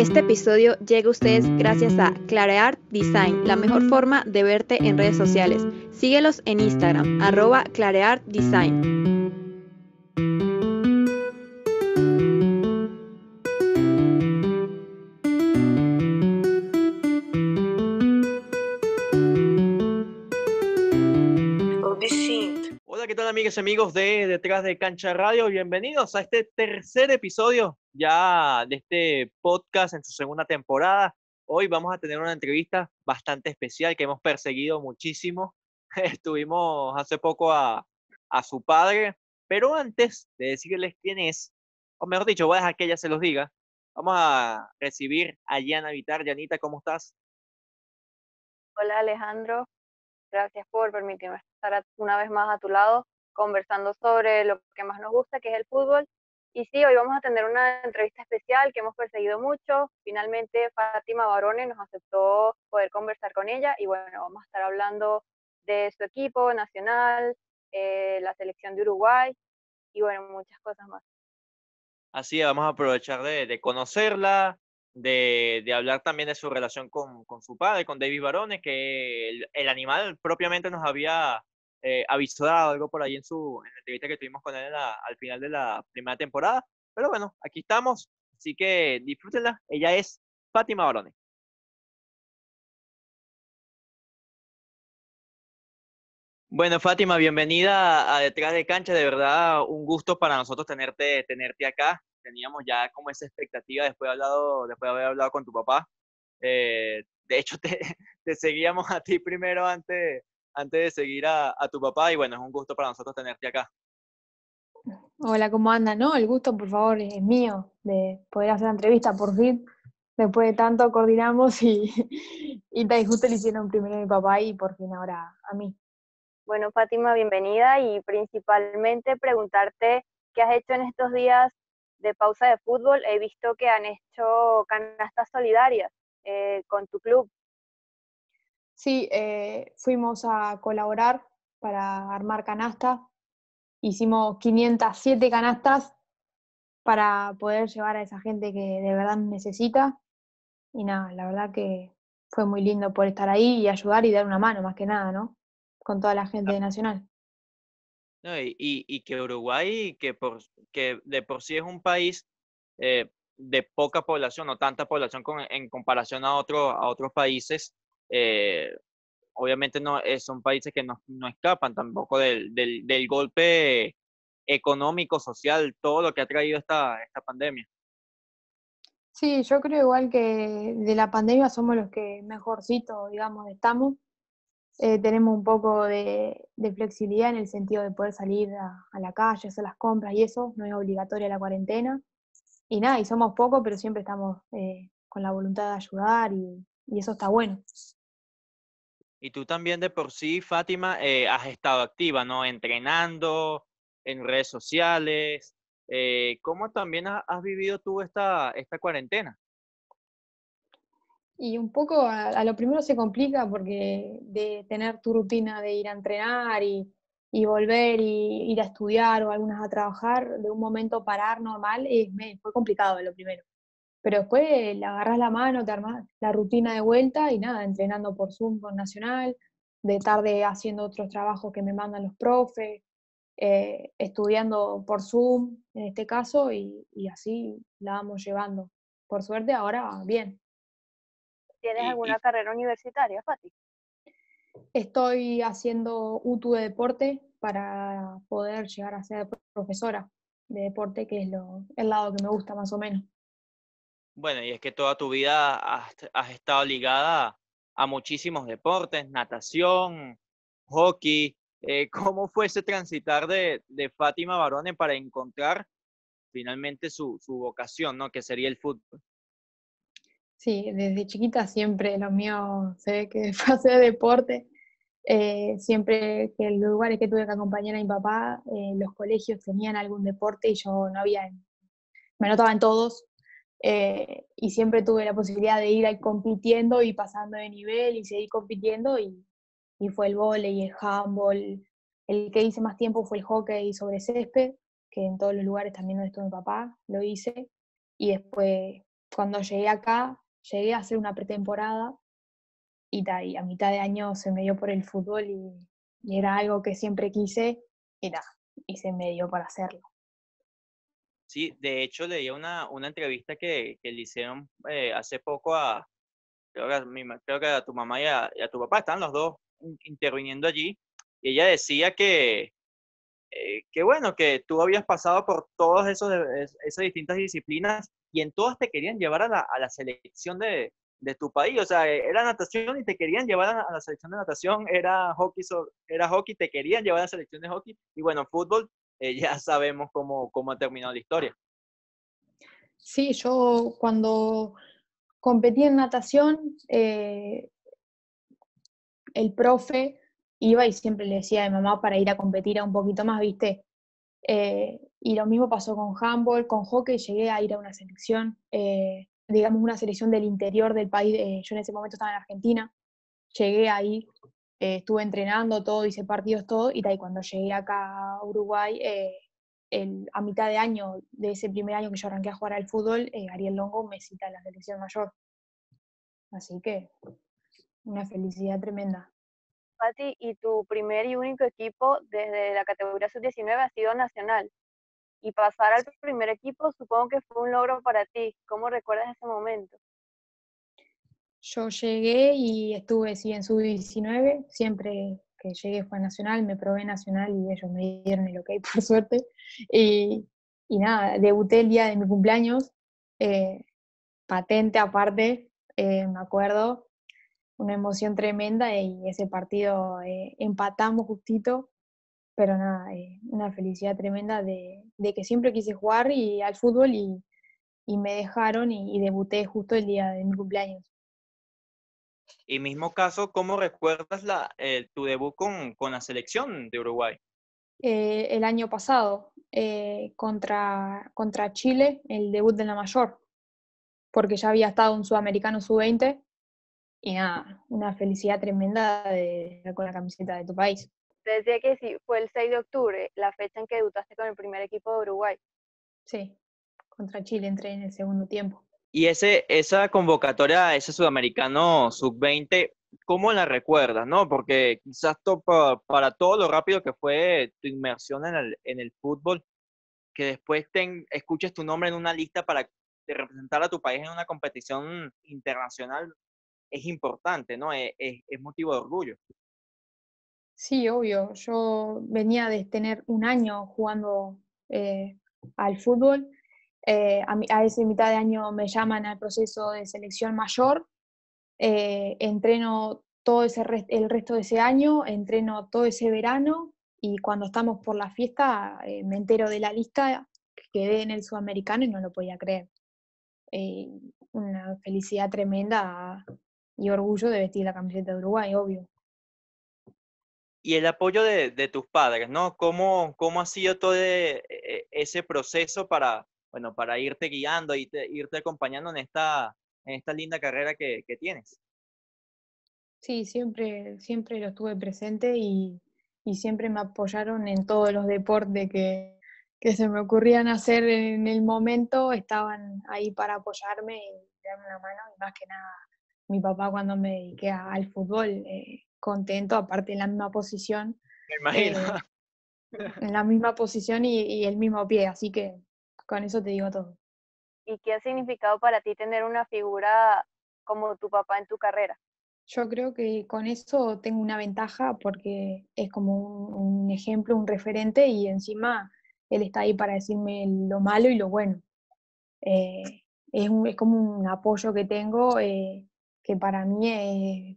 Este episodio llega a ustedes gracias a Clareart Design, la mejor forma de verte en redes sociales. Síguelos en Instagram, arroba clareartdesign. Hola, amigas amigos de Detrás de Cancha Radio? Bienvenidos a este tercer episodio ya de este podcast en su segunda temporada. Hoy vamos a tener una entrevista bastante especial que hemos perseguido muchísimo. Estuvimos hace poco a, a su padre, pero antes de decirles quién es, o mejor dicho, voy a dejar que ella se los diga, vamos a recibir a Yana Vitar. Yanita, ¿cómo estás? Hola Alejandro, gracias por permitirme estar una vez más a tu lado conversando sobre lo que más nos gusta, que es el fútbol. Y sí, hoy vamos a tener una entrevista especial que hemos perseguido mucho. Finalmente Fátima Barone nos aceptó poder conversar con ella y bueno, vamos a estar hablando de su equipo nacional, eh, la selección de Uruguay y bueno, muchas cosas más. Así vamos a aprovechar de, conocerla, de, de, hablar también de su relación con, con su padre, con David Barone, que el animal propiamente nos había eh, avisado algo por ahí en, su, en la entrevista que tuvimos con él al final de la primera temporada. Pero bueno, aquí estamos, así que disfrútenla. Ella es Fátima Barone. Bueno, Fátima, bienvenida a Detrás de Cancha. De verdad, un gusto para nosotros tenerte, tenerte acá. Teníamos ya como esa expectativa después de, hablado, después de haber hablado con tu papá. Eh, de hecho, te, te, seguíamos a ti primero antes, antes de seguir a, a, tu papá y bueno, es un gusto para nosotros tenerte acá. Hola, ¿cómo anda? No, el gusto, por favor, es mío de poder hacer la entrevista por fin. Después de tanto coordinamos y, y justo le hicieron primero a mi papá y por fin ahora a mí. Bueno, Fátima, bienvenida y principalmente preguntarte qué has hecho en estos días de pausa de fútbol. He visto que han hecho canastas solidarias eh, con tu club. Sí, eh, fuimos a colaborar para armar canastas. Hicimos 507 canastas para poder llevar a esa gente que de verdad necesita. Y nada, la verdad que fue muy lindo por estar ahí y ayudar y dar una mano, más que nada, ¿no? Con toda la gente de Nacional. No, y, y, que Uruguay, que, por, que de por sí es un país eh, de poca población, no tanta población con, en comparación a, otro, a otros países, eh, obviamente no, eh, son países que no, no escapan tampoco del, del, golpe económico, social, todo lo que ha traído esta, esta pandemia. Sí, yo creo igual que de la pandemia somos los que mejorcito, digamos, estamos. Eh, tenemos un poco de, flexibilidad en el sentido de poder salir a, la calle, hacer las compras y eso, no es obligatoria la cuarentena. Y nada, y somos pocos, pero siempre estamos con la voluntad de ayudar y, y eso está bueno. Y tú también de por sí, Fátima, eh, has estado activa, ¿no? Entrenando en redes sociales. Eh, ¿Cómo también has, vivido tú esta, esta cuarentena? Y un poco a, lo primero se complica porque de tener tu rutina de ir a entrenar y, y volver y ir a estudiar o algunas a trabajar, de un momento parar normal, es, me, fue complicado lo primero. Pero después le agarras la mano, te armas la rutina de vuelta y nada, entrenando por Zoom con Nacional, de tarde haciendo otros trabajos que me mandan los profes, eh, estudiando por Zoom en este caso y, y, así la vamos llevando. Por suerte ahora bien. ¿Tienes alguna y, carrera universitaria, Fati? Estoy haciendo UTU de deporte para poder llegar a ser profesora de deporte, que es lo, el lado que me gusta más o menos. Bueno, y es que toda tu vida has, estado ligada a muchísimos deportes, natación, hockey. Eh, ¿Cómo fue ese transitar de, Fátima Barone para encontrar finalmente su, su, vocación, ¿no? que sería el fútbol? Sí, desde chiquita siempre lo mío se ve que fue hacer deporte. Eh, siempre que los lugares que tuve que acompañar a mi papá, eh, los colegios tenían algún deporte y yo no había, me notaba en todos, eh, y siempre tuve la posibilidad de ir compitiendo y pasando de nivel y seguir compitiendo y, y fue el vóley, el handball, el que hice más tiempo fue el hockey sobre césped, que en todos los lugares también donde estuvo mi papá lo hice, y después cuando llegué acá, llegué a hacer una pretemporada y, a mitad de año se me dio por el fútbol y, era algo que siempre quise y, y se me dio para hacerlo. Sí, de hecho leí una, una entrevista que, que le hicieron eh, hace poco a, creo que, a, creo que a tu mamá y a, tu papá, están los dos interviniendo allí, y ella decía que, eh, que bueno, que tú habías pasado por todas esas distintas disciplinas y en todas te querían llevar a la, a la selección de, de, tu país. O sea, e, era natación y te querían llevar a, la selección de natación, era hockey, era hockey, te querían llevar a la selección de hockey. Y bueno, fútbol, eh, ya sabemos cómo, cómo ha terminado la historia. Sí, yo cuando competí en natación, eh, el profe iba y siempre le decía a mi mamá para ir a competir a un poquito más, ¿viste? Eh, y lo mismo pasó con handball, con hockey, llegué a ir a una selección, digamos una selección del interior del país, yo en ese momento estaba en Argentina, llegué ahí, estuve entrenando todo, hice partidos, todo, y cuando llegué acá a Uruguay, a mitad de año, de ese primer año que yo arranqué a jugar al fútbol, Ariel Longo me cita a la selección mayor. Así que una felicidad tremenda. Pati, y tu primer y único equipo desde la categoría sub-19 ha sido nacional. Y pasar al primer equipo supongo que fue un logro para ti. ¿Cómo recuerdas ese momento? Yo llegué y estuve sí, en sub-19, siempre que llegué fue nacional, me probé nacional y ellos me dieron el ok, por suerte. Y, nada, debuté el día de mi cumpleaños, eh, patente aparte, eh, me acuerdo, una emoción tremenda y ese partido eh, empatamos justito, pero nada, una felicidad tremenda de, que siempre quise jugar y, al fútbol y, me dejaron y, debuté justo el día de mi cumpleaños. Y mismo caso, ¿cómo recuerdas la, tu debut con, con, la selección de Uruguay? Eh, el año pasado, contra, contra Chile, el debut de la mayor, porque ya había estado un sudamericano sub-20 y nada, una felicidad tremenda de estar con la camiseta de tu país. Te decía que sí, fue el 6 de octubre, la fecha en que debutaste con el primer equipo de Uruguay. Sí, contra Chile entré en el segundo tiempo. Y ese, esa convocatoria, ese sudamericano sub-20, ¿cómo la recuerdas? ¿no? Porque quizás para, todo lo rápido que fue tu inmersión en el, en el fútbol, que después te, escuches tu nombre en una lista para representar a tu país en una competición internacional, es importante, ¿no? Es, es, motivo de orgullo. Sí, obvio. Yo venía de tener un año jugando eh, al fútbol. Eh, a, a, ese mitad de año me llaman al proceso de selección mayor. Eh, entreno todo ese el resto de ese año, entreno todo ese verano y cuando estamos por la fiesta me entero de la lista, quedé en el sudamericano y no lo podía creer. una felicidad tremenda y orgullo de vestir la camiseta de Uruguay, obvio. Y el apoyo de, tus padres, ¿no? ¿Cómo, ¿Cómo ha sido todo e, e, ese proceso para, bueno, para irte guiando y irte acompañando en esta, en esta linda carrera que, tienes? Sí, siempre, siempre lo estuve presente y, siempre me apoyaron en todos los deportes que, que, se me ocurrían hacer en el momento, estaban ahí para apoyarme y darme una mano y más que nada mi papá cuando me dediqué al fútbol, eh, contento, aparte en la misma posición. Me imagino. Eh, en la misma posición y, el mismo pie, así que con eso te digo todo. ¿Y qué ha significado para ti tener una figura como tu papá en tu carrera? Yo creo que con eso tengo una ventaja porque es como un, ejemplo, un referente y encima él está ahí para decirme lo malo y lo bueno. Eh, es, es, como un apoyo que tengo que para mí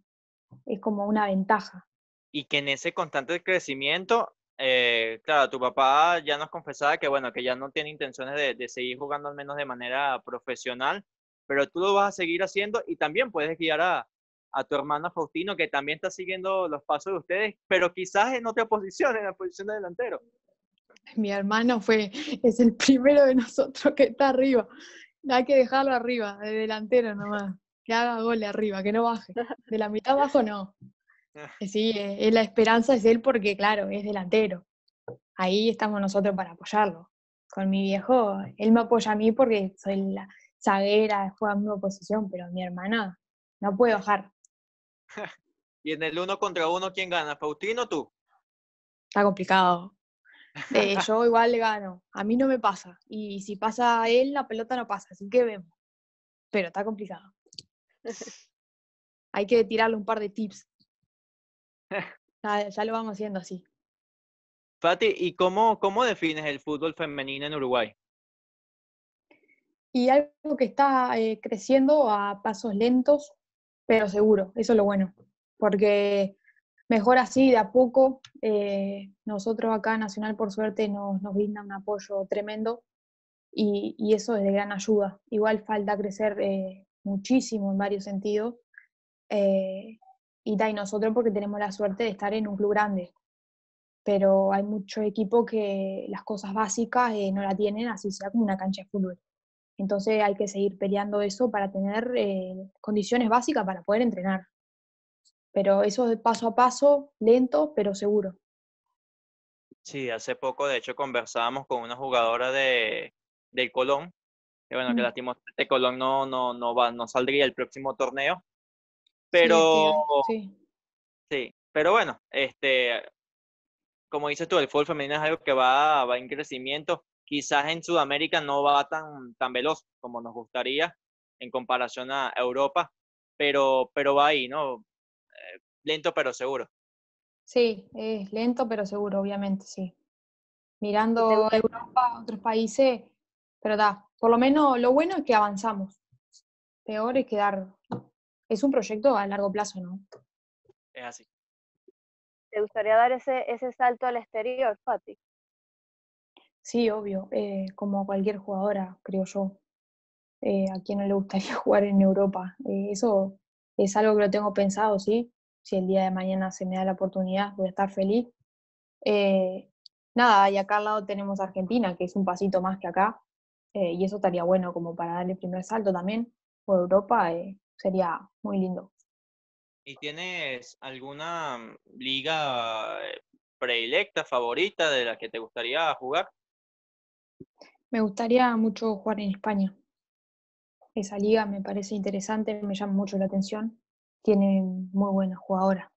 es, como una ventaja. Y que en ese constante crecimiento, eh, claro, tu papá ya nos confesaba que, bueno, que ya no tiene intenciones de, seguir jugando al menos de manera profesional, pero tú lo vas a seguir haciendo y también puedes guiar a, tu hermano Faustino, que también está siguiendo los pasos de ustedes, pero quizás en otra posición, en la posición de delantero. Mi hermano fue, es el primero de nosotros que está arriba. Hay que dejarlo arriba, de delantero nomás que haga gole arriba, que no baje. De la mitad abajo no. Ah. Sí, eh, es la esperanza es él porque, claro, es delantero. Ahí estamos nosotros para apoyarlo. Con mi viejo, él me apoya a mí porque soy la, zaguera, juega en mi posición, pero mi hermana no puede bajar. y en el uno contra uno, ¿quién gana? ¿Faustino o tú? Está complicado. Eh, yo igual le gano. A mí no me pasa. Y si pasa a él, la pelota no pasa. Así que vemos. Pero está complicado. Hay que tirarle un par de tips. Ya, lo vamos haciendo así. Fati, ¿y cómo, cómo defines el fútbol femenino en Uruguay? Y algo que está eh, creciendo a pasos lentos, pero seguro. Eso es lo bueno. Porque mejor así, de a poco. Eh, nosotros acá Nacional, por suerte, nos, nos brinda un apoyo tremendo y, y, eso es de gran ayuda. Igual falta crecer eh, muchísimo en varios sentidos. Eh, y, y nosotros porque tenemos la suerte de estar en un club grande. Pero hay muchos equipos que las cosas básicas no la tienen, así sea como una cancha de fútbol. Entonces hay que seguir peleando eso para tener condiciones básicas para poder entrenar pero eso es paso a paso, lento, pero seguro. Sí, hace poco, de hecho, conversábamos con una jugadora de, del Colón, que bueno, que mm. lastimosamente Colón no, no, no, va, no saldría el próximo torneo, pero... Sí, sí. pero bueno, este, como dices tú, el fútbol femenino es algo que va, va en crecimiento. Quizás en Sudamérica no va tan, tan veloz como nos gustaría en comparación a Europa, pero, pero va ahí, ¿no? lento pero seguro. Sí, es lento pero seguro, obviamente, sí. Mirando Europa, otros países, pero da, por lo menos lo bueno es que avanzamos. Peor es quedar. Es un proyecto a largo plazo, ¿no? Es así. ¿Te gustaría dar ese, ese salto al exterior, Fati? Sí, obvio, eh, como cualquier jugadora, creo yo. Eh, a quien no le gustaría jugar en Europa. Eh, eso es algo que lo tengo pensado, sí si el día de mañana se me da la oportunidad, voy a estar feliz. Eh, nada, y acá al lado tenemos Argentina, que es un pasito más que acá, eh, y eso estaría bueno como para darle el primer salto también, por Europa, eh, sería muy lindo. ¿Y tienes alguna liga predilecta, favorita de la que te gustaría jugar? Me gustaría mucho jugar en España. Esa liga me parece interesante, me llama mucho la atención tiene muy buena jugadora.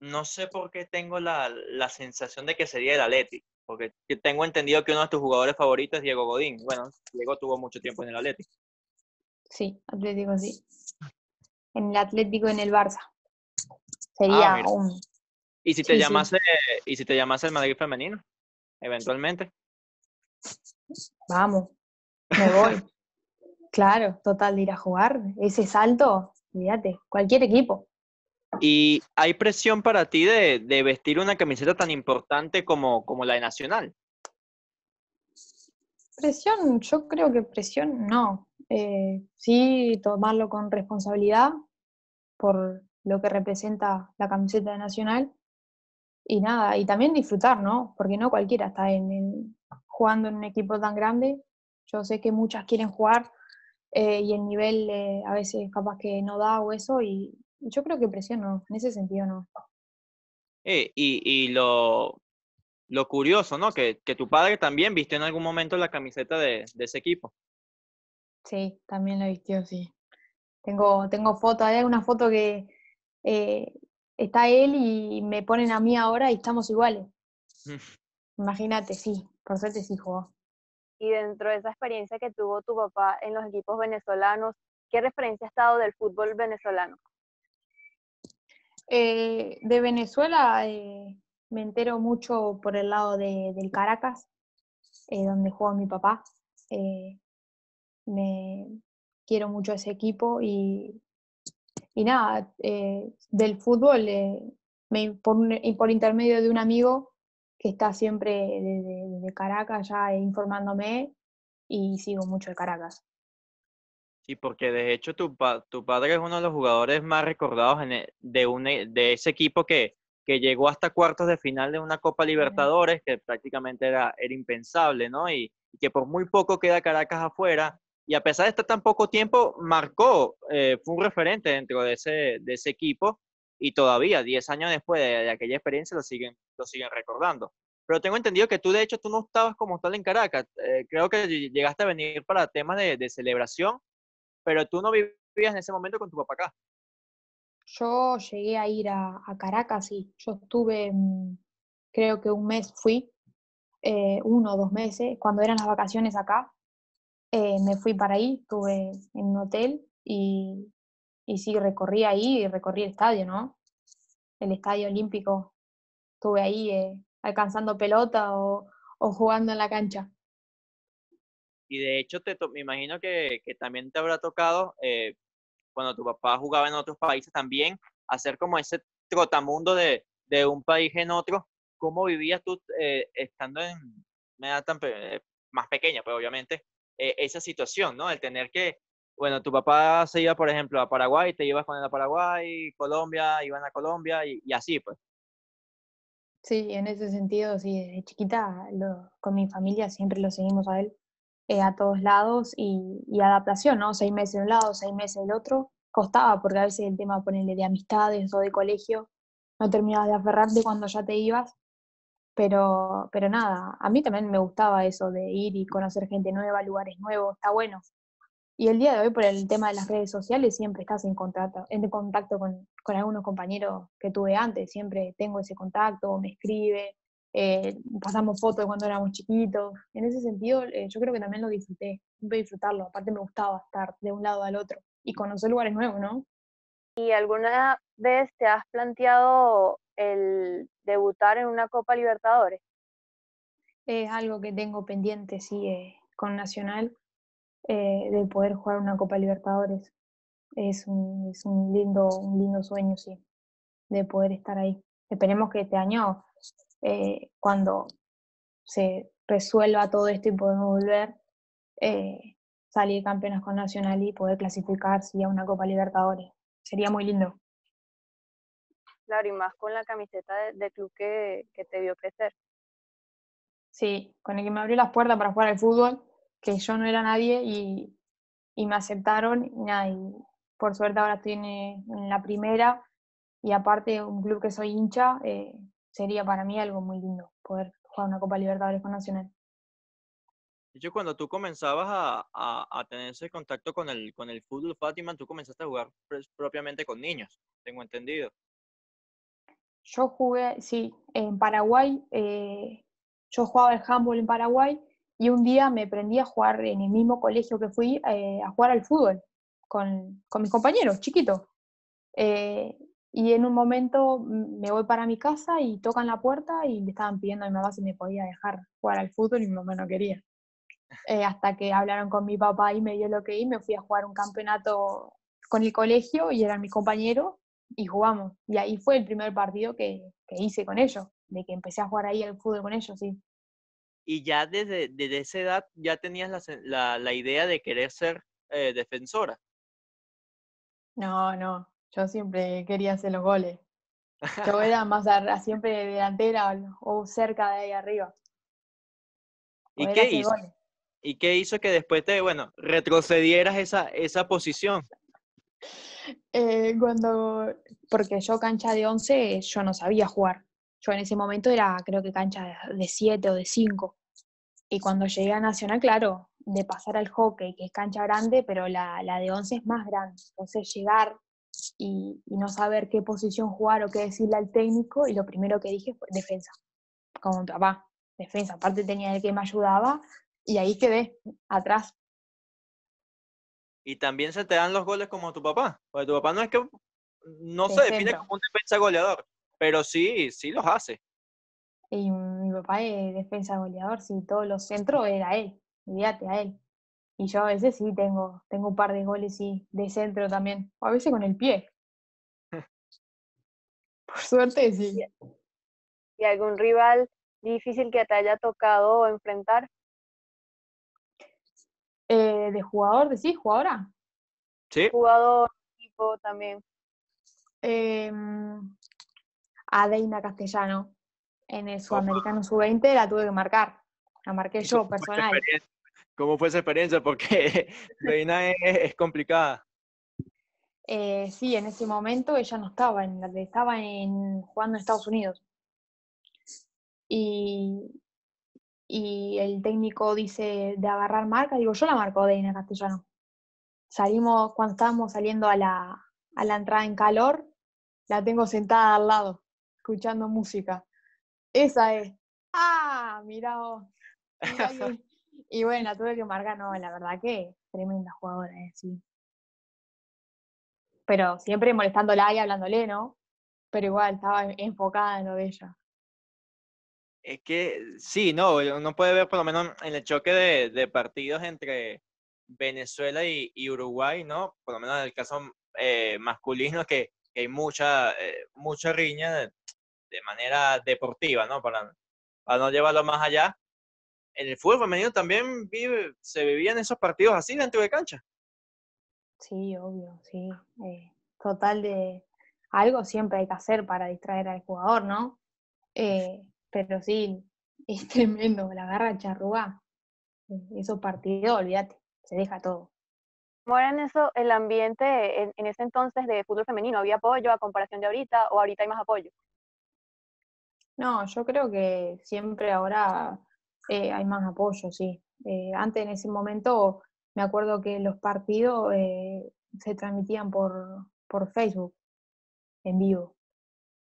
No sé por qué tengo la, la sensación de que sería el Atleti, porque tengo entendido que uno de tus jugadores favoritos es Diego Godín. Bueno, Diego tuvo mucho tiempo en el Atleti. Sí, Atlético sí. En el Atlético en el Barça. Sería ah, un. ¿Y si te llamase, y si te llamase el Madrid femenino? Eventualmente. Vamos, me voy. claro, total de ir a jugar. Ese salto Fíjate, cualquier equipo. ¿Y hay presión para ti de, vestir una camiseta tan importante como, como la de Nacional? Presión, yo creo que presión no. Eh, sí, tomarlo con responsabilidad por lo que representa la camiseta Nacional. Y nada, y también disfrutar, ¿no? Porque no cualquiera está en, jugando en un equipo tan grande. Yo sé que muchas quieren jugar eh, y el nivel eh, a veces capaz que no da o eso, y yo creo que presión no, en ese sentido no. Y, y lo, lo curioso, ¿no? Que, que, tu padre también vistió en algún momento la camiseta de, de ese equipo. Sí, también la vistió, sí. Tengo, tengo foto, hay una foto que está él y me ponen a mí ahora y estamos iguales. Imagínate, sí, por suerte sí jugó y dentro de esa experiencia que tuvo tu papá en los equipos venezolanos, ¿qué referencia ha estado del fútbol venezolano? Eh, de Venezuela eh, me entero mucho por el lado de, del Caracas, eh, donde juega mi papá. me quiero mucho ese equipo y, y nada, del fútbol, me, por, por intermedio de un amigo, que está siempre desde, Caracas ya informándome y sigo mucho el Caracas. Sí, porque de hecho tu, tu padre es uno de los jugadores más recordados en e, de, un, e, de ese equipo que, que llegó hasta cuartos de final de una Copa Libertadores, que prácticamente era, era impensable, ¿no? Y, que por muy poco queda Caracas afuera, y a pesar de estar tan poco tiempo, marcó, eh, fue un referente dentro de ese, de ese equipo, y todavía, 10 años después de, aquella experiencia, lo siguen, lo siguen recordando. pero tengo entendido que tú, de hecho, tú no estabas como tal en Caracas. Eh, creo que llegaste a venir para temas de, de, celebración, pero tú no vivías en ese momento con tu papá acá. Yo llegué a ir a, Caracas, sí. Yo estuve, creo que un mes fui, eh, uno o dos meses, cuando eran las vacaciones acá. Eh, me fui para ahí, estuve en un hotel y, y sí, recorrí ahí y recorrí el estadio, ¿no? El estadio olímpico. Estuve ahí eh, alcanzando pelota o, o, jugando en la cancha. Y de hecho, te me imagino que, que, también te habrá tocado, cuando tu papá jugaba en otros países también, hacer como ese trotamundo de, de un país en otro. ¿Cómo vivías tú eh, estando en una edad tan más pequeña, pues obviamente, esa situación, ¿no? El tener que bueno, tu papá se iba, por ejemplo, a Paraguay, te ibas con él a Paraguay, Colombia, iban a Colombia y, así, pues. Sí, en ese sentido, sí, de chiquita con mi familia siempre lo seguimos a él eh, a todos lados y, adaptación, ¿no? Seis meses de un lado, seis meses del otro. Costaba porque a veces el tema, ponerle de amistades o de colegio, no terminabas de aferrarte cuando ya te ibas. Pero, pero nada, a mí también me gustaba eso de ir y conocer gente nueva, lugares nuevos, está bueno. Y el día de hoy, por el tema de las redes sociales, siempre estás en contacto, en contacto con, con algunos compañeros que tuve antes, siempre tengo ese contacto, me escribe, eh, pasamos fotos cuando éramos chiquitos. En ese sentido, eh, yo creo que también lo disfruté, siempre disfrutarlo. Aparte me gustaba estar de un lado al otro y conocer lugares nuevos, ¿no? ¿Y alguna vez te has planteado el debutar en una Copa Libertadores? Es algo que tengo pendiente, sí, eh, con Nacional eh, de poder jugar una Copa Libertadores. Es un, es un, lindo, un lindo sueño, sí, de poder estar ahí. Esperemos que este año, eh, cuando se resuelva todo esto y podemos volver, eh, salir campeonas con Nacional y poder clasificarse a una Copa Libertadores. Sería muy lindo. Claro, y más con la camiseta del de club que, que te vio crecer. Sí, con el que me abrió las puertas para jugar al fútbol que yo no era nadie y, y me aceptaron y, por suerte ahora estoy en, la primera y aparte un club que soy hincha, eh, sería para mí algo muy lindo poder jugar una Copa Libertadores con Nacional. De hecho, cuando tú comenzabas a, a, tener ese contacto con el, con el fútbol, Fátima, tú comenzaste a jugar propiamente con niños, tengo entendido. Yo jugué, sí, en Paraguay, eh, yo jugaba el handball en Paraguay y un día me prendí a jugar en el mismo colegio que fui, eh, a jugar al fútbol con, con mis compañeros, chiquitos. Eh, y en un momento me voy para mi casa y tocan la puerta y le estaban pidiendo a mi mamá si me podía dejar jugar al fútbol y mi mamá no quería. Eh, hasta que hablaron con mi papá y me dio lo que y me fui a jugar un campeonato con el colegio y eran mis compañeros y jugamos. Y ahí fue el primer partido que, que hice con ellos, de que empecé a jugar ahí al fútbol con ellos, sí y ya desde, desde esa edad ya tenías la, la, la idea de querer ser eh, defensora. No, no, yo siempre quería hacer los goles. Yo era más siempre delantera o cerca de ahí arriba. ¿Y qué hizo? ¿Y qué hizo que después te, bueno, retrocedieras esa, esa posición? Eh, cuando, porque yo cancha de 11, yo no sabía jugar. Yo en ese momento era, creo que cancha de 7 o de 5. Y cuando llegué a Nacional, claro, de pasar al hockey, que es cancha grande, pero la, la de 11 es más grande. Entonces llegar y, y, no saber qué posición jugar o qué decirle al técnico, y lo primero que dije fue defensa, como papá, defensa. Aparte tenía el que me ayudaba y ahí quedé, atrás. Y también se te dan los goles como tu papá, porque tu papá no es que, no se define como un defensa goleador, pero sí, sí los hace. Y mi papá es defensa goleador, sí, todos los centros era él, olvídate a él. Y yo a veces sí tengo, tengo un par de goles sí, de centro también, o a veces con el pie. Por suerte sí. ¿Y algún rival difícil que te haya tocado enfrentar? Eh, ¿De jugador, decís, jugadora? Sí. Jugador, equipo también. Eh, a Deina Castellano. En el Sudamericano Sub-20 la tuve que marcar. La marqué yo, personal. ¿Cómo fue esa experiencia? Porque Deina es, complicada. Eh, sí, en ese momento ella no estaba estaba en, jugando en Estados Unidos. y, el técnico dice de agarrar marca, digo, yo la marco de en castellano. Salimos, cuando estábamos saliendo a la, a la entrada en calor, la tengo sentada al lado, escuchando música. Esa es. ¡Ah! Mirá vos. Y, bueno, la tuve que marcar, no, la verdad que tremenda jugadora, eh, sí. Pero siempre molestándola y hablándole, ¿no? Pero igual, estaba enfocada en lo de ella. Es que sí, no, uno puede ver por lo menos en el choque de, partidos entre Venezuela y, Uruguay, ¿no? Por lo menos en el caso eh, masculino, que, hay mucha, eh, mucha riña de, manera deportiva, ¿no? Para, para no llevarlo más allá. En el fútbol femenino también vive, se vivían esos partidos así dentro de cancha. Sí, obvio, sí. Eh, total de algo siempre hay que hacer para distraer al jugador, ¿no? Eh, pero sí, es tremendo, la garra charrúa, eh, esos partidos, olvídate, se deja todo. ¿Cómo era en eso el ambiente en, ese entonces de fútbol femenino? ¿Había apoyo a comparación de ahorita o ahorita hay más apoyo? No, yo creo que siempre ahora eh, hay más apoyo, sí. Eh, antes en ese momento me acuerdo que los partidos se transmitían por, por Facebook en vivo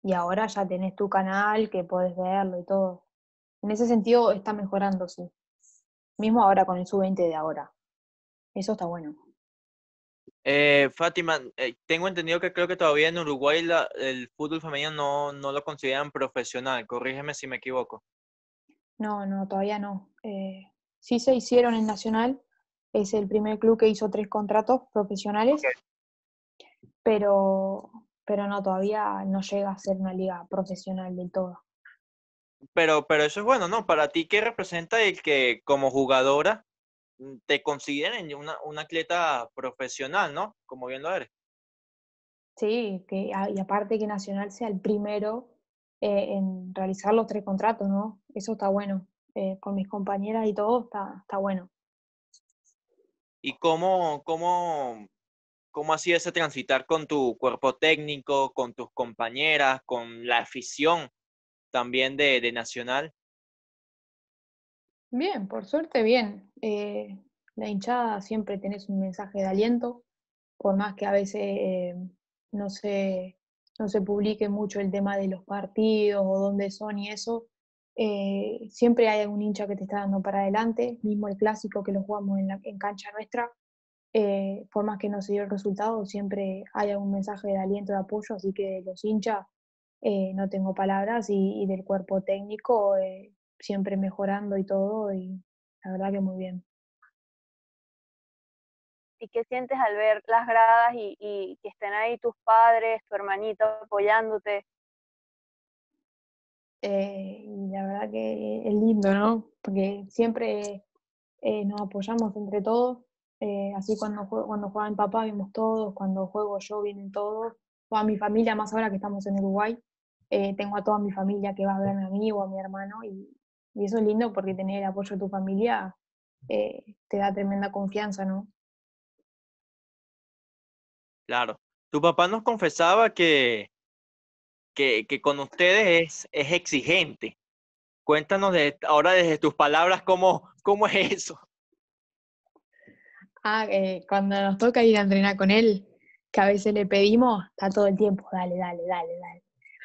y ahora ya tenés tu canal que podés verlo y todo. En ese sentido está mejorando, sí. Mismo ahora con el sub-20 de ahora. Eso está bueno. Eh, Fátima, eh, tengo entendido que creo que todavía en Uruguay el fútbol femenino no, no, lo consideran profesional. Corrígeme si me equivoco. No, no, todavía no. Eh, sí se hicieron en Nacional. Es el primer club que hizo tres contratos profesionales. Pero pero no, todavía no llega a ser una liga profesional del todo. Pero, pero eso es bueno, ¿no? Para ti, ¿qué representa el que como jugadora mm, te consideren una, una atleta profesional, ¿no? Como bien lo eres. Sí, que, y aparte que Nacional sea el primero eh, en realizar los tres contratos, ¿no? Eso está bueno. Eh, con mis compañeras y todo está, está bueno. ¿Y cómo, cómo ¿Cómo ha sido ese transitar con tu cuerpo técnico, con tus compañeras, con la afición también de, Nacional? Bien, por suerte bien. Eh, la hinchada siempre tenés un mensaje de aliento, por más que a veces eh, no, se, no se publique mucho el tema de los partidos o dónde son y eso. Eh, siempre hay algún hincha que te está dando para adelante, mismo el clásico que lo jugamos en, la, en cancha nuestra, eh, por más que no se dio el resultado, siempre hay algún mensaje de aliento, de apoyo, así que los hinchas eh, no tengo palabras y, del cuerpo técnico eh, siempre mejorando y todo, y la verdad que muy bien. ¿Y qué sientes al ver las gradas y, que estén ahí tus padres, tu hermanito apoyándote? la verdad que es lindo, ¿no? Porque siempre nos apoyamos entre todos eh, así cuando, cuando juega mi papá vimos todos, cuando juego yo vienen todos, toda mi familia, más ahora que estamos en Uruguay, eh, tengo a toda mi familia que va a verme a mí o a mi hermano y, eso es lindo porque tener el apoyo de tu familia eh, te da tremenda confianza, ¿no? Claro. Tu papá nos confesaba que, que, con ustedes es, es exigente. Cuéntanos ahora desde tus palabras cómo, cómo es eso. Ah, eh, cuando nos toca ir a entrenar con él, que a veces le pedimos, está todo el tiempo, dale, dale, dale, dale.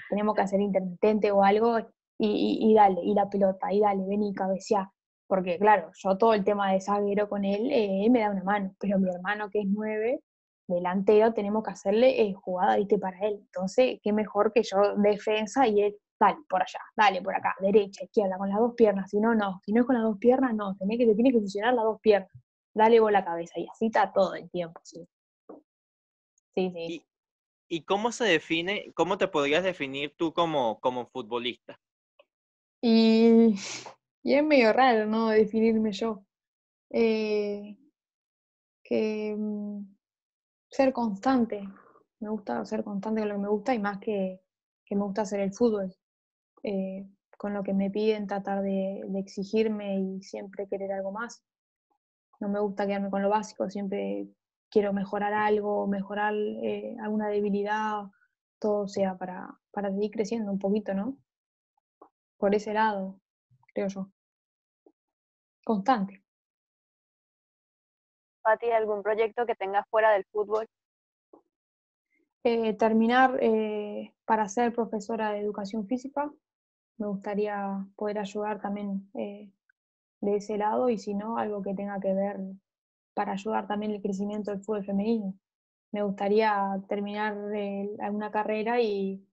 Tenemos que hacer intermitente o algo y, y, dale, y la pelota, y dale, ven y cabecea. Porque claro, yo todo el tema de zaguero con él, eh, él me da una mano, pero mi hermano que es nueve, delantero, tenemos que hacerle eh, jugada, viste, para él. Entonces, qué mejor que yo defensa y él, dale, por allá, dale, por acá, derecha, izquierda, con las dos piernas. Si no, no. Si no es con las dos piernas, no. Tenés que, te tiene que funcionar las dos piernas dale vos la cabeza y así está todo el tiempo, sí. Sí, sí. ¿Y, cómo se define, cómo te podrías definir tú como, como futbolista? Y, es medio raro, ¿no? Definirme yo. Eh, que mm, ser constante. Me gusta ser constante con lo que me gusta y más que, que me gusta hacer el fútbol. Eh, con lo que me piden, tratar de, exigirme y siempre querer algo más no me gusta quedarme con lo básico, siempre quiero mejorar algo, mejorar eh, alguna debilidad, todo sea para, para seguir creciendo un poquito, ¿no? por ese lado, creo yo. Constante. Pati, ¿algún proyecto que tengas fuera del fútbol? Eh, terminar eh, para ser profesora de educación física. Me gustaría poder ayudar también eh, de ese lado y si no, algo que tenga que ver para ayudar también el crecimiento del fútbol femenino. Me gustaría terminar alguna carrera y,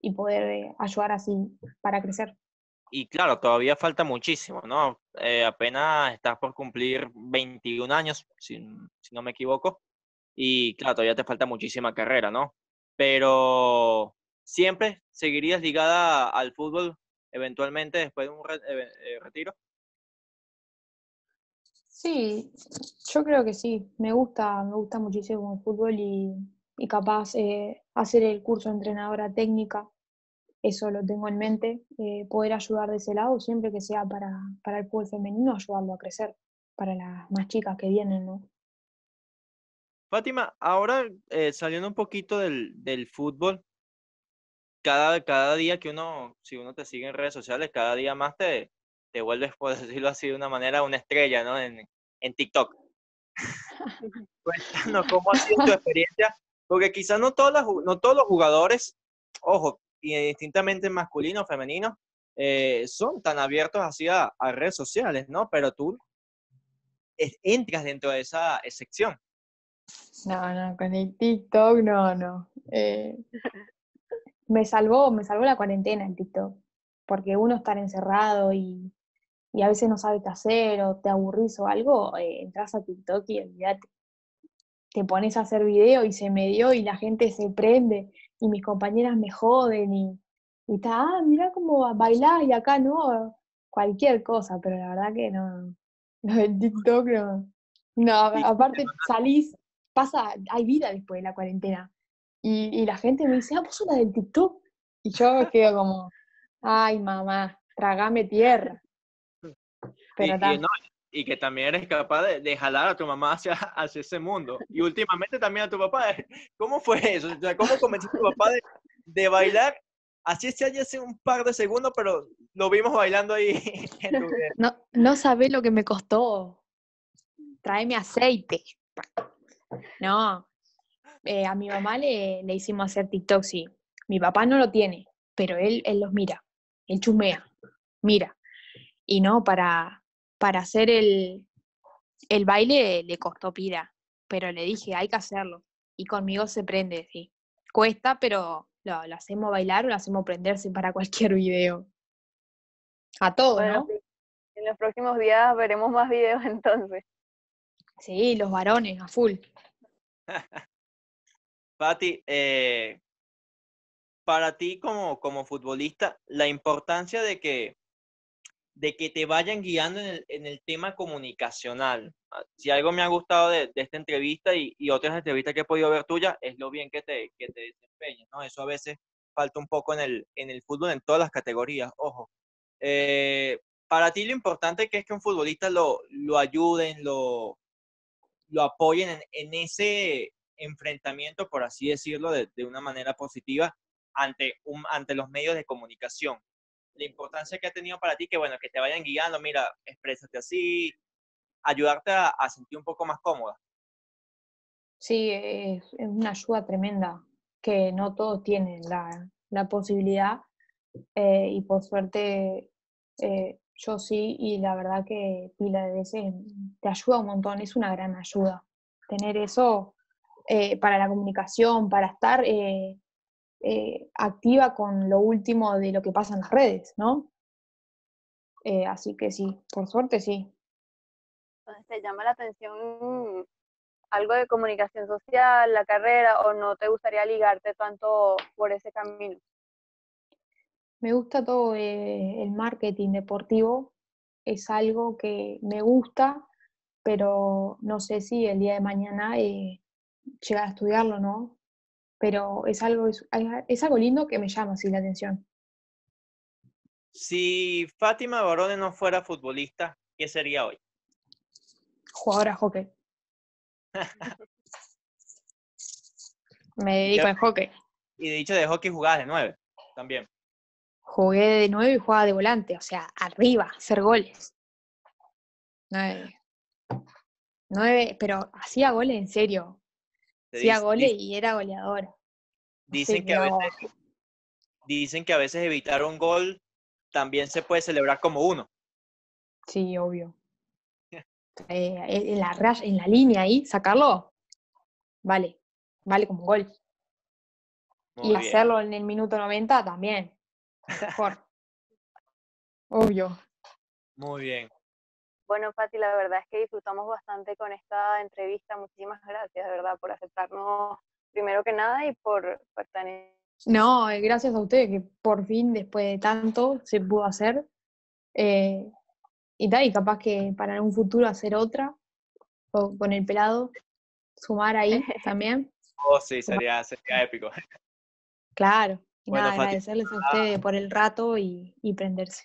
y poder ayudar así para crecer. Y claro, todavía falta muchísimo, ¿no? apenas estás por cumplir 21 años, si, si no me equivoco. Y claro, todavía te falta muchísima carrera, ¿no? Pero siempre seguirías ligada al fútbol eventualmente después de un eh, retiro. Sí, yo creo que sí. Me gusta, me gusta muchísimo el fútbol y, y capaz eh, hacer el curso de entrenadora técnica, eso lo tengo en mente, eh, poder ayudar de ese lado siempre que sea para, para el fútbol femenino, ayudarlo a crecer, para las más chicas que vienen, ¿no? Fátima, ahora eh, saliendo un poquito del, del fútbol, cada, cada día que uno, si uno te sigue en redes sociales, cada día más te, te vuelves, por decirlo así de una manera, una estrella, ¿no? En, en TikTok. Cuéntanos cómo ha sido tu experiencia, porque quizás no, todas no todos los jugadores, ojo, indistintamente masculino o femenino, eh, son tan abiertos hacia a redes sociales, ¿no? Pero tú entras dentro de esa sección. No, no, con el TikTok no, no. Eh, me salvó, me salvó la cuarentena el TikTok, porque uno estar encerrado y, y a veces no sabe qué hacer o te aburrís o algo, eh, entras a TikTok y olvídate. Te pones a hacer video y se me dio y la gente se prende y mis compañeras me joden y, y está, ah, mira cómo bailás y acá no, cualquier cosa, pero la verdad que no, no el TikTok no. No, aparte salís pasa, hay vida después de la cuarentena. Y, la gente me dice, ah, vos sos la del TikTok. Y yo quedo como, ay, mamá, tragame tierra. Pero y, que también eres capaz de, jalar a tu mamá hacia, hacia ese mundo. Y últimamente también a tu papá. ¿Cómo fue eso? ¿Cómo convenciste a tu papá de, bailar? Así se haya hace un par de segundos, pero lo vimos bailando ahí. no, no sabés lo que me costó. Tráeme aceite. No, eh, a mi mamá le, le, hicimos hacer TikTok, sí. Mi papá no lo tiene, pero él, él los mira, él chumea, mira. Y no, para, para hacer el, el baile le costó pira, pero le dije, hay que hacerlo. Y conmigo se prende, sí. Cuesta, pero lo, lo hacemos bailar o lo hacemos prenderse para cualquier video. A todo, ¿no? En los próximos días veremos más videos entonces. Sí, los varones, a full. Pati, eh, para ti como, como futbolista, la importancia de que, de que te vayan guiando en el, en el tema comunicacional. Ah, si algo me ha gustado de, esta entrevista y, y, otras entrevistas que he podido ver tuya, es lo bien que te, que te desempeñas, ¿no? Eso a veces falta un poco en el, en el fútbol en todas las categorías, ojo. Eh, para ti lo importante que es que un futbolista lo, lo ayuden, lo, lo apoyen en, ese enfrentamiento, por así decirlo, de, una manera positiva ante, un, ante los medios de comunicación. La importancia que ha tenido para ti, que bueno, que te vayan guiando, mira, exprésate así, ayudarte a, sentir un poco más cómoda. Sí, es, una ayuda tremenda, que no todos tienen la, la posibilidad eh, y por suerte eh, yo sí, y la verdad que pila de veces te ayuda un montón, es una gran ayuda. Tener eso eh, para la comunicación, para estar eh, activa con lo último de lo que pasa en las redes, ¿no? así que sí, por suerte sí. ¿Te llama la atención algo de comunicación social, la carrera, o no te gustaría ligarte tanto por ese camino? Me gusta todo eh, el marketing deportivo, es algo que me gusta, pero no sé si el día de mañana eh, llegar a estudiarlo, ¿no? Pero es algo, es, algo lindo que me llama así la atención. Si Fátima Barone no fuera futbolista, ¿qué sería hoy? Jugadora de hockey. me dedico al hockey. Y de dicho de hockey jugabas de nueve también. jugué de nueve y jugaba de volante, o sea, arriba, hacer goles. Nueve. Nueve, pero hacía goles en serio. Hacía goles y era goleador. Dicen que, a veces, dicen que a veces evitar un gol también se puede celebrar como uno. Sí, obvio. Eh, en, la en la línea ahí, sacarlo, vale, vale como gol. y hacerlo en el minuto 90 también. Mejor. obvio. Muy bien. Bueno, Pati, la verdad es que disfrutamos bastante con esta entrevista. Muchísimas gracias, de verdad, por aceptarnos primero que nada y por, estar en... No, eh, gracias a usted que por fin, después de tanto, se pudo hacer. Eh, y tal, y capaz que para un futuro hacer otra, o con el pelado, sumar ahí también. Oh, sí, sería, sería épico. Claro, y nada, agradecerles a ustedes por el rato y, y prenderse.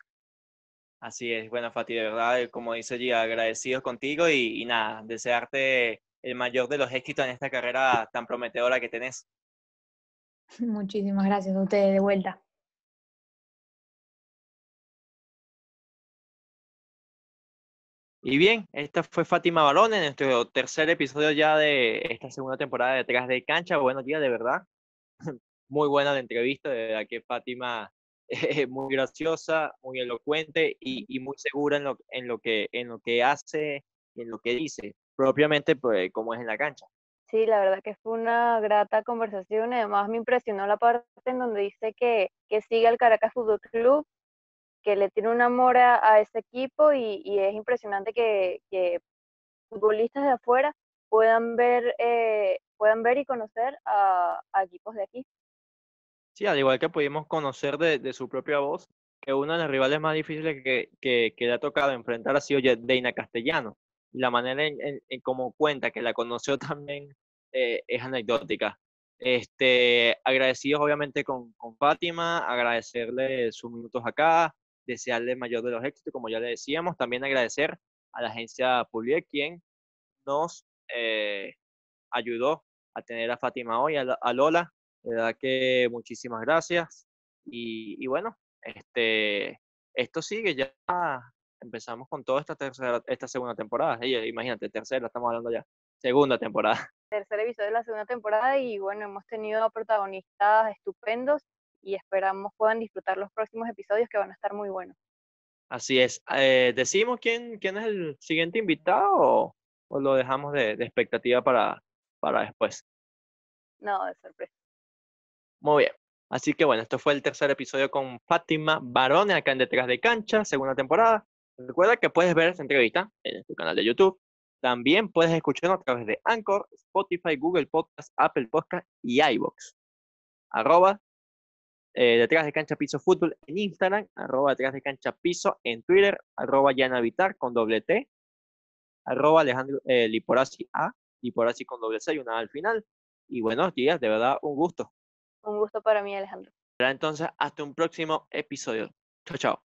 Así es, bueno, Fati, de verdad, como dice allí, agradecidos contigo y, nada, desearte el mayor de los éxitos en esta carrera tan prometedora que tenés. Muchísimas gracias a ustedes de vuelta. Y bien, esta fue Fátima Balón en nuestro tercer episodio ya de esta segunda temporada de Detrás de Cancha. Buenos días, de verdad. Muy buena la entrevista, de verdad que Fátima muy graciosa, muy elocuente y, muy segura en lo, en, lo que, en lo que hace y en lo que dice, propiamente pues, como es en la cancha. Sí, la verdad que fue una grata conversación. Además, me impresionó la parte en donde dice que, que sigue al Caracas Fútbol Club, que le tiene un amor a, ese equipo y, es impresionante que, que, futbolistas de afuera puedan ver, eh, puedan ver y conocer a equipos de aquí. Sí, al igual que pudimos conocer de, su propia voz, que uno de los rivales más difíciles que, que, le ha tocado enfrentar ha sido Deina Castellano. La manera en, en, cómo cuenta que la conoció también eh, es anecdótica. Este, agradecidos obviamente con, con, Fátima, agradecerle sus minutos acá, desearle mayor de los éxitos, como ya le decíamos, también agradecer a la agencia Publier, quien nos eh, ayudó a tener a Fátima hoy, a Lola, de verdad que muchísimas gracias. Y, bueno, este, esto sigue, ya empezamos con toda esta tercera, esta segunda temporada. imagínate, tercera, estamos hablando ya. Segunda temporada. Tercer episodio de la segunda temporada y bueno, hemos tenido protagonistas estupendos y esperamos puedan disfrutar los próximos episodios que van a estar muy buenos. Así es. Eh, ¿Decimos quién, quién es el siguiente invitado o, lo dejamos de, de expectativa para, para después? No, de sorpresa. Muy bien. Así que bueno, esto fue el tercer episodio con Fátima Barone acá en Detrás de Cancha, segunda temporada. Recuerda que puedes ver esta entrevista en tu canal de YouTube. También puedes escucharnos a través de Anchor, Spotify, Google Podcast, Apple Podcast y iBox. Arroba eh, Detrás de Cancha Piso Fútbol en Instagram, arroba Detrás de Cancha Piso en Twitter, arroba Vitar con doble T, arroba Alejandro eh, Liporazi A, Liporazi con doble C y una al final. Y buenos días, de verdad, un gusto. Un gusto para mí, Alejandro. Entonces, hasta un próximo episodio. Chao, chao.